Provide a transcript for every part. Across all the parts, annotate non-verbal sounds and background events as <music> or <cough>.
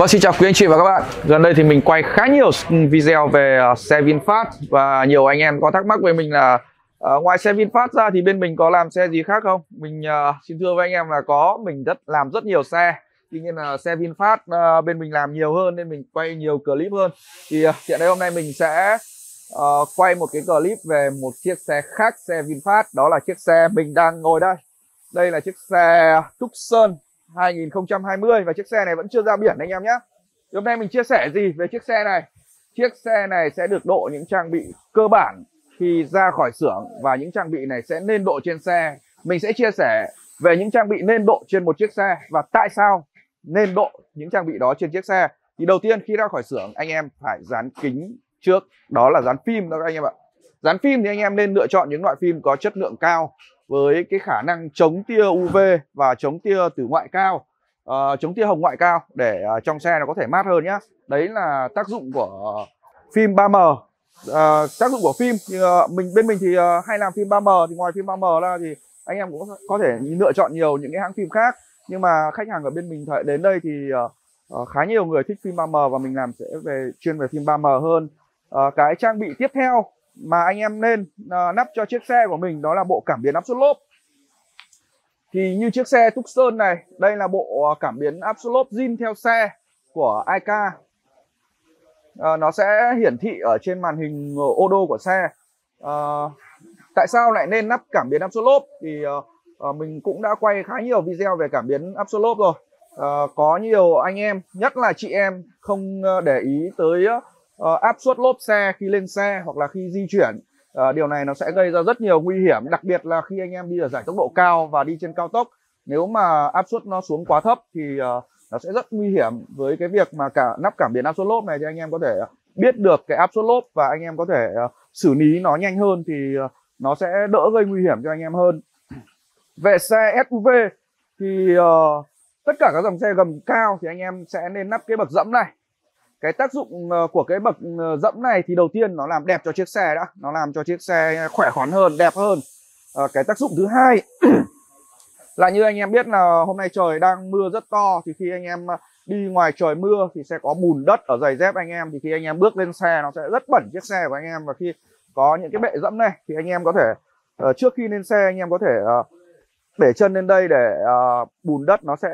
Vâng, xin chào quý anh chị và các bạn. Gần đây thì mình quay khá nhiều video về à, xe VinFast và nhiều anh em có thắc mắc với mình là uh, ngoài xe VinFast ra thì bên mình có làm xe gì khác không? Mình uh, xin thưa với anh em là có, mình rất làm rất nhiều xe. Tuy nhiên là xe VinFast uh, bên mình làm nhiều hơn nên mình quay nhiều clip hơn. Thì uh, hiện nay hôm nay mình sẽ uh, quay một cái clip về một chiếc xe khác xe VinFast, đó là chiếc xe mình đang ngồi đây. Đây là chiếc xe Tucson 2020 và chiếc xe này vẫn chưa ra biển anh em nhé. Hôm nay mình chia sẻ gì về chiếc xe này? Chiếc xe này sẽ được độ những trang bị cơ bản khi ra khỏi xưởng và những trang bị này sẽ nên độ trên xe. Mình sẽ chia sẻ về những trang bị nên độ trên một chiếc xe và tại sao nên độ những trang bị đó trên chiếc xe. Thì đầu tiên khi ra khỏi xưởng anh em phải dán kính trước, đó là dán phim đó các anh em ạ. Dán phim thì anh em nên lựa chọn những loại phim có chất lượng cao với cái khả năng chống tia UV và chống tia tử ngoại cao uh, chống tia hồng ngoại cao để uh, trong xe nó có thể mát hơn nhá. Đấy là tác dụng của phim 3M uh, ờ, tác dụng của phim thì uh, mình bên mình thì uh, hay làm phim 3M thì ngoài phim 3M ra thì anh em cũng có thể lựa chọn nhiều những cái hãng phim khác. Nhưng mà khách hàng ở bên mình đến đây thì uh, khá nhiều người thích phim 3M và mình làm sẽ về chuyên về phim 3M hơn. Uh, cái trang bị tiếp theo mà anh em nên uh, nắp cho chiếc xe của mình đó là bộ cảm biến áp suất lốp thì như chiếc xe Tucson này đây là bộ à, cảm biến áp suất lốp zin theo xe của Aika à, nó sẽ hiển thị ở trên màn hình ô đô của xe. À, tại sao lại nên nắp cảm biến áp suất lốp thì à, à, mình cũng đã quay khá nhiều video về cảm biến áp suất lốp rồi. À, có nhiều anh em nhất là chị em không để ý tới uh, áp suất lốp xe khi lên xe hoặc là khi di chuyển. Uh, điều này nó sẽ gây ra rất nhiều nguy hiểm đặc biệt là khi anh em đi ở giải tốc độ cao và đi trên cao tốc. Nếu mà áp suất nó xuống quá thấp thì uh, nó sẽ rất nguy hiểm với cái việc mà cả nắp cảm biến áp suất lốp này thì anh em có thể biết được cái áp suất lốp và anh em có thể uh, xử lý nó nhanh hơn thì uh, nó sẽ đỡ gây nguy hiểm cho anh em hơn. Về xe SUV thì uh, tất cả các dòng xe gầm cao thì anh em sẽ nên nắp cái bậc dẫm này cái tác dụng ờ, của cái bậc ờ, dẫm này thì đầu tiên nó làm đẹp cho chiếc xe đã. Nó làm cho chiếc xe khỏe khoắn hơn đẹp hơn. À, cái tác dụng thứ hai <clears throat> là như anh em biết là hôm nay trời đang mưa rất to thì khi anh em đi ngoài trời mưa thì sẽ có bùn đất ở giày dép anh em. Thì khi anh em bước lên xe nó sẽ rất bẩn chiếc xe của anh em. Và khi có những cái bệ dẫm này thì anh em có thể uh, trước khi lên xe anh em có thể uh, để chân lên đây để uh, bùn đất nó sẽ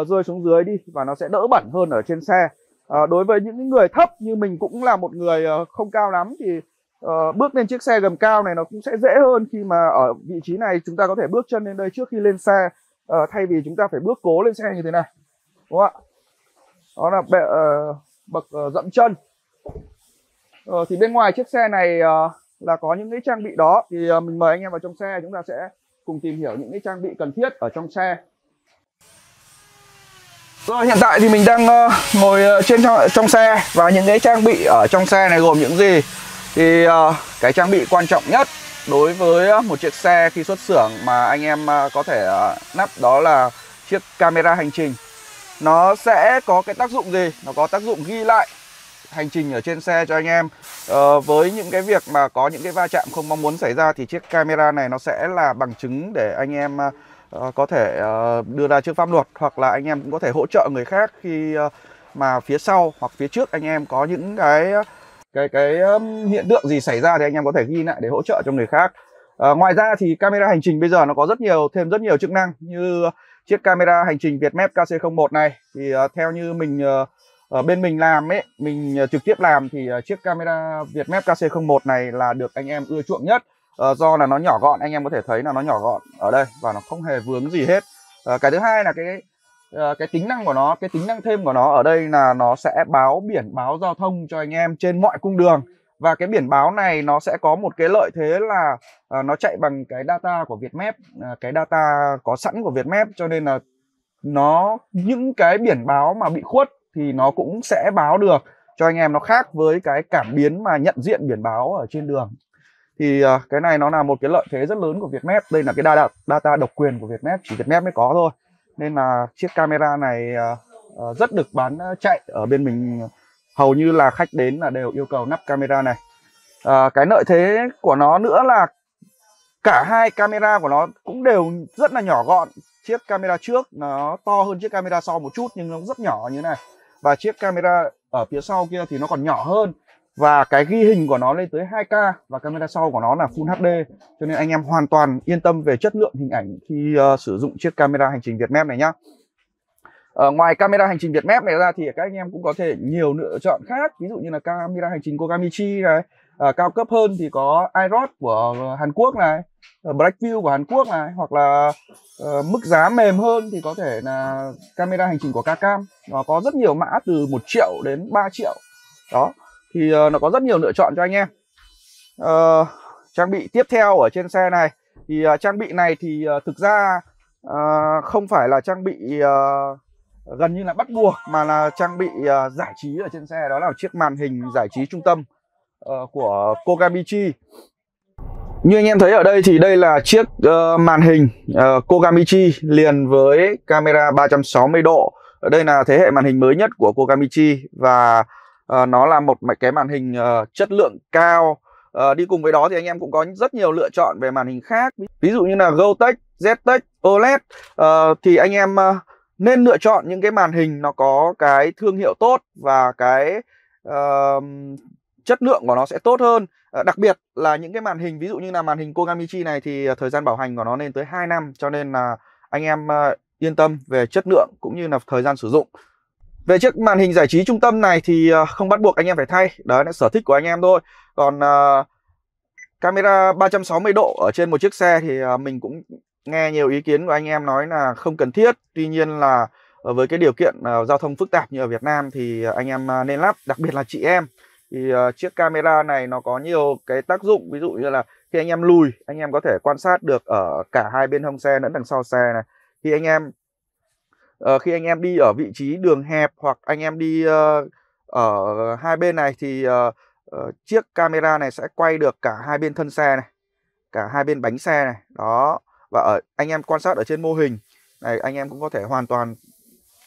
uh, rơi xuống dưới đi và nó sẽ đỡ bẩn hơn ở trên xe à, đối với những người thấp như mình cũng là một người ờ, không cao lắm thì uh, bước lên chiếc xe gầm cao này nó cũng sẽ dễ hơn khi mà ở vị trí này chúng ta có thể bước chân lên đây trước khi lên xe uh, thay vì chúng ta phải bước cố lên xe như thế này. Đúng không ạ? Đó là bệ, uh, bậc uh, dậm chân. Uh, thì bên ngoài chiếc xe này uh, là có những cái trang bị đó thì uh, mình mời anh em vào trong xe chúng ta sẽ cùng tìm hiểu những cái trang bị cần thiết ở trong xe rồi hiện tại thì mình đang uh, ngồi ờ, trên trong, trong xe. Và những cái trang bị ở trong xe này gồm những gì? Thì uh, cái trang bị quan trọng nhất đối với một chiếc xe khi xuất xưởng mà anh em uh, có thể uh, nắp đó là chiếc camera hành trình. Nó sẽ có cái tác dụng gì? Nó có tác dụng ghi lại hành trình ở trên xe cho anh em. Uh, với những cái việc mà có những cái va chạm không mong muốn xảy ra thì chiếc camera này nó sẽ là bằng chứng để anh em uh, Ờ, có thể ờ, đưa ra trước pháp luật hoặc là anh em cũng có thể hỗ trợ người khác khi ờ, mà phía sau hoặc phía trước anh em có những cái cái cái hiện tượng gì xảy ra thì anh em có thể ghi lại để hỗ trợ cho người khác. à, ngoài ra thì camera hành trình bây giờ nó có rất nhiều thêm rất nhiều chức năng như chiếc camera hành trình Vietmap KC01 này thì uh, theo như mình uh, ở bên mình làm ấy, mình uh, trực tiếp làm thì uh, chiếc camera Vietmap KC01 này là được anh em ưa chuộng nhất uh, do là nó nhỏ gọn anh em có thể thấy là nó nhỏ gọn ở đây và nó không hề vướng gì hết. Uh, cái thứ hai là cái uh, cái tính năng của nó cái tính năng thêm của nó ở đây là nó sẽ báo biển báo giao thông cho anh em trên mọi cung đường. Và cái biển báo này nó sẽ có một cái lợi thế là uh, nó chạy bằng cái data của Vietmap uh, cái data có sẵn của Vietmap cho nên là nó những cái biển báo mà bị khuất thì nó cũng sẽ báo được cho anh em nó khác với cái cảm biến mà nhận diện biển báo ở trên đường thì uh, cái này nó là một cái lợi thế rất lớn của Vietnet đây là cái data, data độc quyền của Vietnet chỉ Vietnet mới có thôi. Nên là chiếc camera này uh, uh, rất được bán chạy ở bên mình. Hầu như là khách đến là đều yêu cầu nắp camera này. Uh, cái lợi thế của nó nữa là cả hai camera của nó cũng đều rất là nhỏ gọn. Chiếc camera trước nó to hơn chiếc camera sau một chút nhưng nó rất nhỏ như này. Và chiếc camera ở phía sau kia thì nó còn nhỏ hơn và cái ghi hình của nó lên tới 2K và camera sau của nó là Full HD cho nên anh em hoàn toàn yên tâm về chất lượng hình ảnh khi uh, sử dụng chiếc camera hành trình Vietmap này nhá. Uh, ngoài camera hành trình Vietmap này ra thì các anh em cũng có thể nhiều lựa chọn khác. Ví dụ như là camera hành trình Kogamichi này uh, cao cấp hơn thì có iRod của Hàn Quốc này uh, Blackview của Hàn Quốc này hoặc là uh, mức giá mềm hơn thì có thể là camera hành trình của Kakam nó có rất nhiều mã từ 1 triệu đến 3 triệu. Đó thì uh, nó có rất nhiều lựa chọn cho anh em. Uh, trang bị tiếp theo ở trên xe này thì uh, trang bị này thì uh, thực ra uh, không phải là trang bị uh, gần như là bắt buộc mà là trang bị uh, giải trí ở trên xe đó là chiếc màn hình giải trí trung tâm uh, của Kogamichi. Như anh em thấy ở đây thì đây là chiếc uh, màn hình uh, Kogamichi liền với camera 360 độ. Ở đây là thế hệ màn hình mới nhất của Kogamichi và uh, nó là một cái màn hình uh, chất lượng cao. Uh, đi cùng với đó thì anh em cũng có rất nhiều lựa chọn về màn hình khác. Ví dụ như là GoTech, Ztech, OLED uh, thì anh em uh, nên lựa chọn những cái màn hình nó có cái thương hiệu tốt và cái uh, chất lượng của nó sẽ tốt hơn. Đặc biệt là những cái màn hình ví dụ như là màn hình Kogamichi này thì thời gian bảo hành của nó lên tới 2 năm cho nên là anh em yên tâm về chất lượng cũng như là thời gian sử dụng về chiếc màn hình giải trí trung tâm này thì ờ, không bắt buộc anh em phải thay đó là sở thích của anh em thôi. Còn uh, camera 360 độ ở trên một chiếc xe thì uh, mình cũng nghe nhiều ý kiến của anh em nói là không cần thiết. Tuy nhiên là với cái điều kiện uh, giao thông phức tạp như ở Việt Nam thì anh em uh, nên lắp đặc biệt là chị em. Thì uh, chiếc camera này nó có nhiều cái tác dụng ví dụ như là khi anh em lùi anh em có thể quan sát được ở cả hai bên hông xe lẫn đằng sau xe này. Khi anh em uh, khi anh em đi ở vị trí đường hẹp hoặc anh em đi uh, ở hai bên này thì uh, uh, chiếc camera này sẽ quay được cả hai bên thân xe này cả hai bên bánh xe này đó. Và ở anh em quan sát ở trên mô hình này anh em cũng có thể hoàn toàn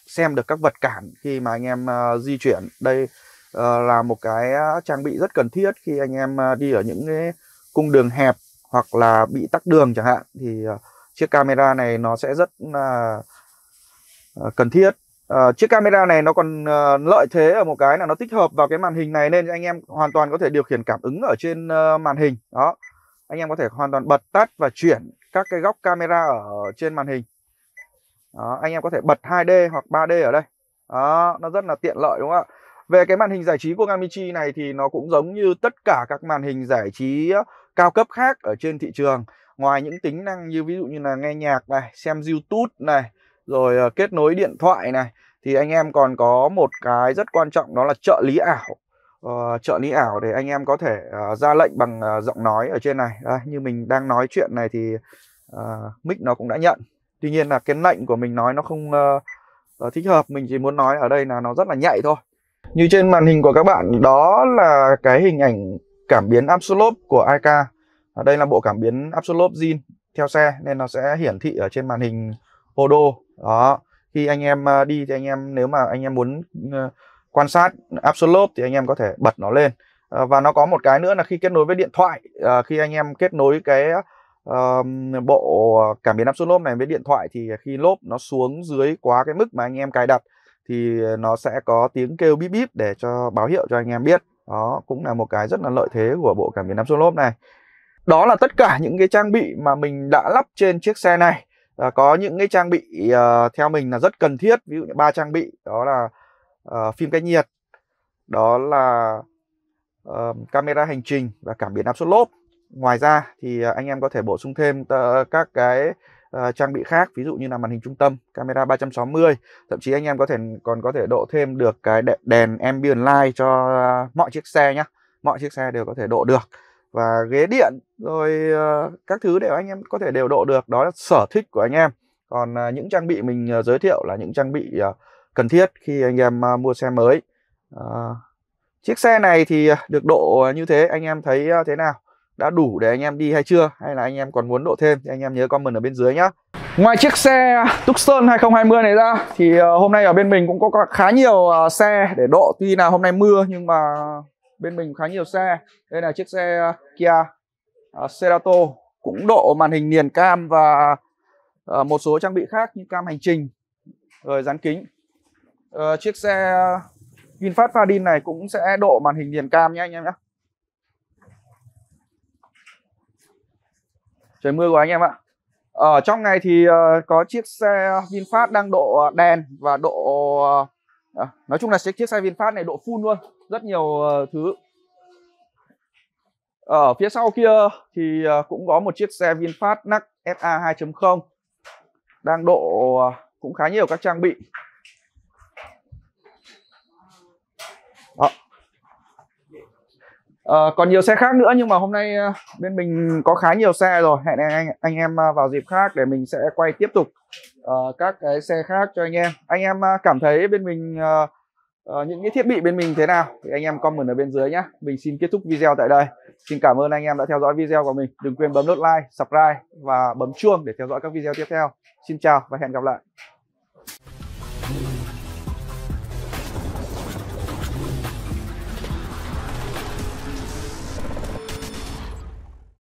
xem được các vật cản khi mà anh em uh, di chuyển. Đây uh, là một cái trang bị rất cần thiết khi anh em uh, đi ở những cái cung đường hẹp hoặc là bị tắc đường chẳng hạn. Thì uh, chiếc camera này nó sẽ rất là uh, Ờ, cần thiết. Uh, chiếc camera này nó còn uh, lợi thế ở một cái là nó tích hợp vào cái màn hình này nên anh em hoàn toàn có thể điều khiển cảm ứng ở trên uh, màn hình. Đó. Anh em có thể hoàn toàn bật tắt và chuyển các cái góc camera ở trên màn hình. Đó, anh em có thể bật 2D hoặc 3D ở đây. Đó, nó rất là tiện lợi đúng không ạ? Về cái màn hình giải trí của Gamichi này thì nó cũng giống như tất cả các màn hình giải trí cao cấp khác ở trên thị trường. Ngoài những tính năng như ví dụ như là nghe nhạc này xem YouTube này rồi uh, kết nối điện thoại này thì anh em còn có một cái rất quan trọng đó là trợ lý ảo. Uh, trợ lý ảo để anh em có thể uh, ra lệnh bằng uh, giọng nói ở trên này. Đây, như mình đang nói chuyện này thì uh, mic nó cũng đã nhận. Tuy nhiên là cái lệnh của mình nói nó không uh, uh, thích hợp. Mình chỉ muốn nói ở đây là nó rất là nhạy thôi. Như trên màn hình của các bạn đó là cái hình ảnh cảm biến Absolute của IK ở đây là bộ cảm biến Absolute Zin theo xe nên nó sẽ hiển thị ở trên màn hình Odo đó khi anh em à, đi thì anh em nếu mà anh em muốn ờ, quan sát Absolute thì anh em có thể bật nó lên. Ờ, và nó có một cái nữa là khi kết nối với điện thoại ờ, khi anh em kết nối cái uh, bộ cảm biến Absolute này với điện thoại thì khi lốp nó xuống dưới quá cái mức mà anh em cài đặt thì nó sẽ có tiếng kêu bíp bíp để cho báo hiệu cho anh em biết. Đó cũng là một cái rất là lợi thế của bộ cảm biến Absolute này. Đó là tất cả những cái trang bị mà mình đã lắp trên chiếc xe này à, có những cái trang bị à, theo mình là rất cần thiết ví dụ như ba trang bị đó là à, phim cách nhiệt đó là à, camera hành trình và cảm biến áp suất lốp ngoài ra thì anh em có thể bổ sung thêm các cái uh, trang bị khác ví dụ như là màn hình trung tâm camera 360 thậm chí anh em có thể còn có thể độ thêm được cái đèn ambient light cho uh, mọi chiếc xe nhé mọi chiếc xe đều có thể độ được và ghế điện, rồi ờ, các thứ đều anh em có thể đều độ được. Đó là sở thích của anh em. Còn ờ, những trang bị mình ờ, giới thiệu là những trang bị cần thiết khi anh em mua xe mới. Chiếc xe này thì được độ như thế, anh em thấy thế nào? Đã đủ để anh em đi hay chưa? Hay là anh em còn muốn độ thêm thì anh em nhớ comment ở bên dưới nhá. Ngoài chiếc xe Tucson 2020 này ra, thì hôm nay ở bên mình cũng có khá nhiều xe để độ. Tuy là hôm nay mưa nhưng mà bên mình khá nhiều xe. Đây là chiếc xe ờ, Kia ờ, uh, Cerato cũng độ màn hình niền cam và uh, một số trang bị khác như cam hành trình rồi dán kính. Uh, chiếc xe VinFast Fadin này cũng sẽ độ màn hình liền cam nhé anh em nhé. Trời mưa của anh em ạ. Ở trong này thì uh, có chiếc xe VinFast đang độ đèn và độ uh, nói chung là chiếc xe VinFast này độ full luôn rất nhiều uh, thứ. Ờ, ở phía sau kia thì uh, cũng có một chiếc xe VinFast NAC SA 2.0 đang độ uh, cũng khá nhiều các trang bị. Đó. À, còn nhiều xe khác nữa nhưng mà hôm nay uh, bên mình có khá nhiều xe rồi hẹn anh anh em uh, vào dịp khác để mình sẽ quay tiếp tục uh, các cái xe khác cho anh em. Anh em uh, cảm thấy bên mình uh, uh, những cái thiết bị bên mình thế nào? Thì anh em comment ở bên dưới nhé mình xin kết thúc video tại đây. Xin cảm ơn anh em đã theo dõi video của mình. Đừng quên bấm nút like subscribe và bấm chuông để theo dõi các video tiếp theo. Xin chào và hẹn gặp lại.